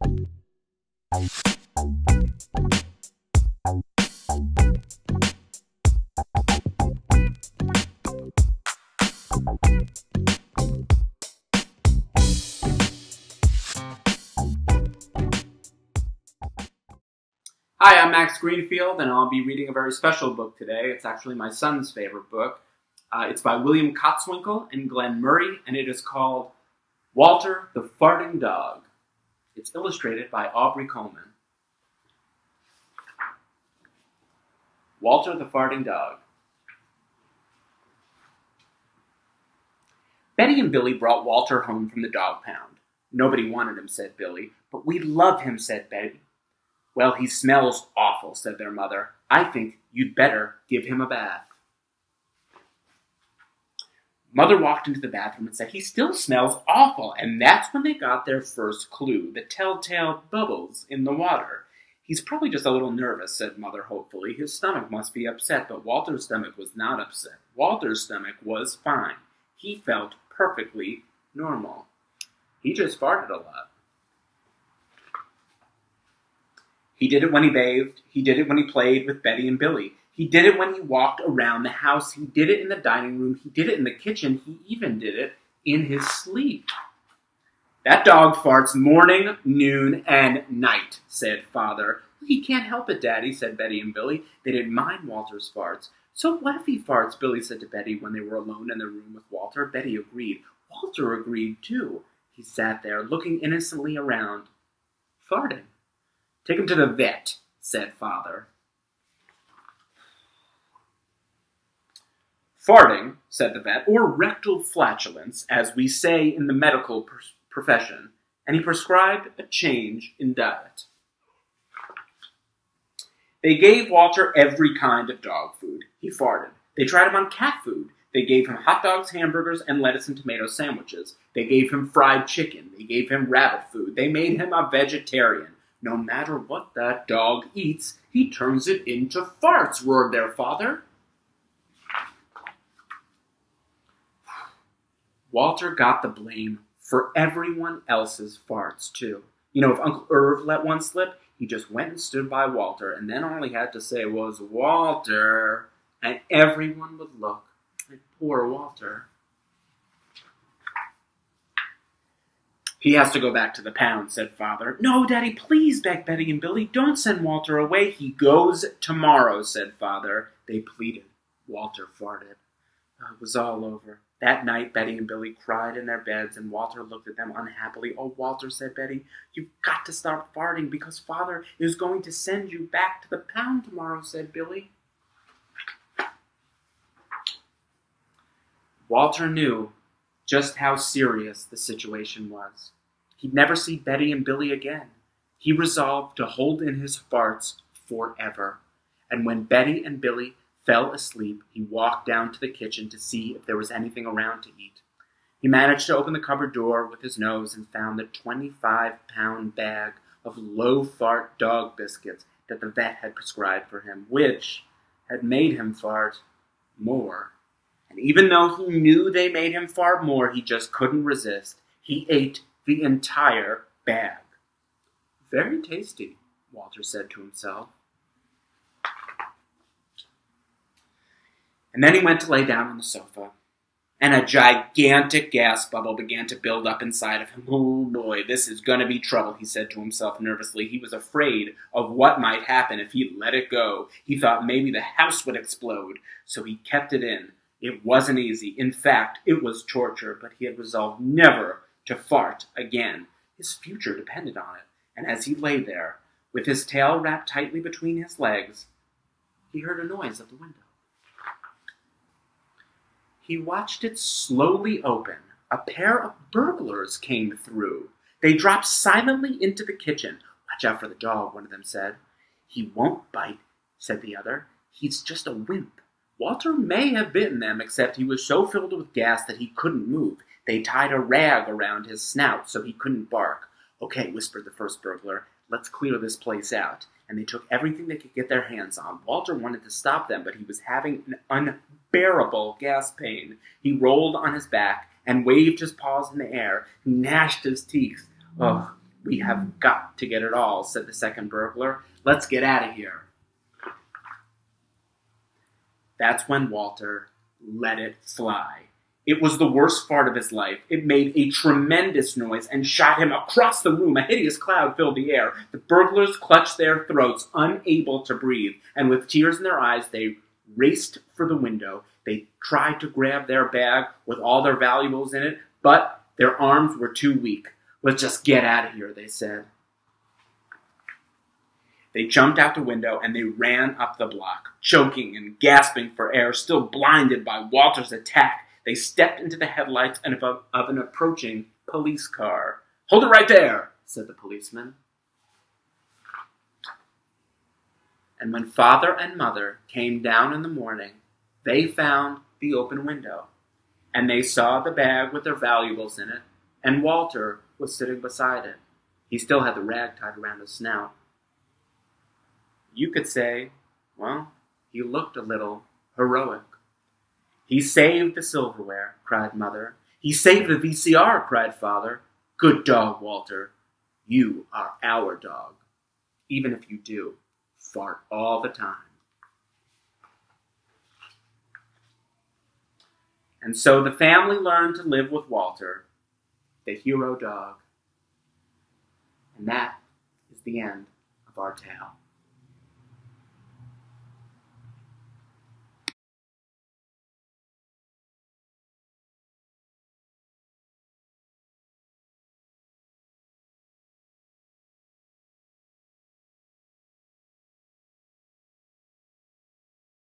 Hi, I'm Max Greenfield, and I'll be reading a very special book today. It's actually my son's favorite book. Uh, it's by William Kotzwinkle and Glenn Murray, and it is called Walter the Farting Dog. It's illustrated by Audrey Colman. Walter the Farting Dog. Betty and Billy brought Walter home from the dog pound. Nobody wanted him, said Billy, but we love him, said Betty. Well, he smells awful, said their mother. I think you'd better give him a bath. Mother walked into the bathroom and said, He still smells awful. And that's when they got their first clue the telltale bubbles in the water. He's probably just a little nervous, said Mother hopefully. His stomach must be upset, but Walter's stomach was not upset. Walter's stomach was fine. He felt perfectly normal. He just farted a lot. He did it when he bathed. He did it when he played with Betty and Billy. He did it when he walked around the house. He did it in the dining room. He did it in the kitchen. He even did it in his sleep. That dog farts morning, noon, and night, said Father. He can't help it, Daddy, said Betty and Billy. They didn't mind Walter's farts. So what if he farts? Billy said to Betty when they were alone in the room with Walter. Betty agreed. Walter agreed, too. He sat there, looking innocently around, farting. Take him to the vet, said Father. Farting, said the vet, or rectal flatulence, as we say in the medical pr- profession, and he prescribed a change in diet. They gave Walter every kind of dog food. He farted. They tried him on cat food. They gave him hot dogs, hamburgers, and lettuce and tomato sandwiches. They gave him fried chicken. They gave him rabbit food. They made him a vegetarian. No matter what that dog eats, he turns it into farts, roared their father. Walter got the blame for everyone else's farts, too. You know, if Uncle Irv let one slip, he just went and stood by Walter, and then all he had to say was, Walter, and everyone would look at poor Walter. He has to go back to the pound, said Father. No, Daddy, please, begged Betty and Billy. Don't send Walter away. He goes tomorrow, said Father. They pleaded. Walter farted. Oh, it was all over. That night, Betty and Billy cried in their beds, and Walter looked at them unhappily. Oh, Walter, said Betty, you've got to stop farting because Father is going to send you back to the pound tomorrow, said Billy. Walter knew just how serious the situation was. He'd never see Betty and Billy again. He resolved to hold in his farts forever. And when Betty and Billy fell asleep, he walked down to the kitchen to see if there was anything around to eat. He managed to open the cupboard door with his nose and found the 25 pound bag of low fart dog biscuits that the vet had prescribed for him, which had made him fart more. And even though he knew they made him fart more, he just couldn't resist. He ate the entire bag. Very tasty, Walter said to himself. And then he went to lay down on the sofa, and a gigantic gas bubble began to build up inside of him. Oh boy, this is going to be trouble, he said to himself nervously. He was afraid of what might happen if he let it go. He thought maybe the house would explode, so he kept it in. It wasn't easy. In fact, it was torture, but he had resolved never to fart again. His future depended on it, and as he lay there, with his tail wrapped tightly between his legs, he heard a noise at the window. He watched it slowly open. A pair of burglars came through. They dropped silently into the kitchen. Watch out for the dog, one of them said. He won't bite, said the other. He's just a wimp. Walter may have bitten them, except he was so filled with gas that he couldn't move. They tied a rag around his snout so he couldn't bark. Okay, whispered the first burglar, let's clear this place out. And they took everything they could get their hands on. Walter wanted to stop them, but he was having an unbearable gas pain. He rolled on his back and waved his paws in the air. He gnashed his teeth. Oh, We have got to get it all, said the second burglar. Let's get out of here. That's when Walter let it fly. It was the worst part of his life. It made a tremendous noise and shot him across the room. A hideous cloud filled the air. The burglars clutched their throats, unable to breathe, and with tears in their eyes, they raced for the window. They tried to grab their bag with all their valuables in it, but their arms were too weak. Let's just get out of here, they said. They jumped out the window and they ran up the block, choking and gasping for air, still blinded by Walter's attack. They stepped into the headlights of, of an approaching police car. Hold it right there, said the policeman. And when father and mother came down in the morning, they found the open window. And they saw the bag with their valuables in it, and Walter was sitting beside it. He still had the rag tied around his snout. You could say, well, he looked a little heroic. He saved the silverware, cried Mother. He saved the VCR, cried Father. Good dog, Walter. You are our dog, even if you do fart all the time. And so the family learned to live with Walter, the hero dog. And that is the end of our tale.